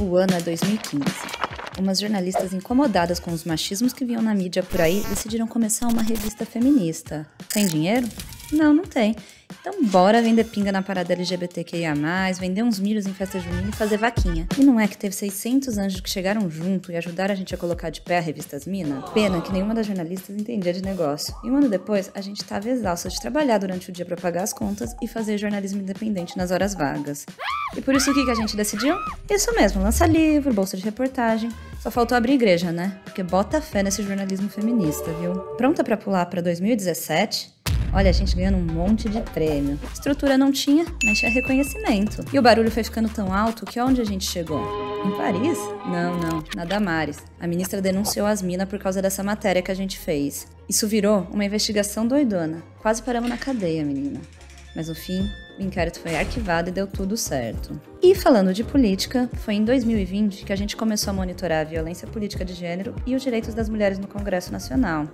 O ano é 2015. Umas jornalistas incomodadas com os machismos que vinham na mídia por aí decidiram começar uma revista feminista. Tem dinheiro? Não, não tem. Então bora vender pinga na parada LGBTQIA+, vender uns milhos em festa junina e fazer vaquinha. E não é que teve 600 anjos que chegaram junto e ajudaram a gente a colocar de pé a revista Mina? Pena que nenhuma das jornalistas entendia de negócio. E um ano depois, a gente tava exausta de trabalhar durante o dia para pagar as contas e fazer jornalismo independente nas horas vagas. E por isso o que, a gente decidiu? Isso mesmo, lança livro, bolsa de reportagem. Só faltou abrir igreja, né? Porque bota fé nesse jornalismo feminista, viu? Pronta para pular para 2017? Olha, a gente ganhando um monte de prêmio. Estrutura não tinha, mas tinha reconhecimento. E o barulho foi ficando tão alto que onde a gente chegou? Em Paris? Não, não, na Damares. A ministra denunciou as minas por causa dessa matéria que a gente fez. Isso virou uma investigação doidona. Quase paramos na cadeia, menina. Mas no fim, o inquérito foi arquivado e deu tudo certo. E falando de política, foi em 2020 que a gente começou a monitorar a violência política de gênero e os direitos das mulheres no Congresso Nacional.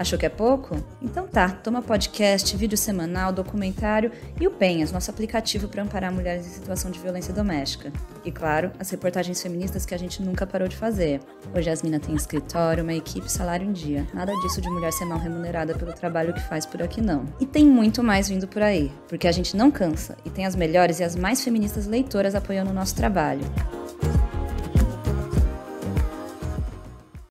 Achou que é pouco? Então tá, toma podcast, vídeo semanal, documentário e o Penhas, nosso aplicativo para amparar mulheres em situação de violência doméstica. E claro, as reportagens feministas que a gente nunca parou de fazer. Hoje as minas têm escritório, uma equipe, salário em dia. Nada disso de mulher ser mal remunerada pelo trabalho que faz por aqui não. E tem muito mais vindo por aí, porque a gente não cansa e tem as melhores e as mais feministas leitoras apoiando o nosso trabalho.